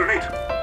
grenade.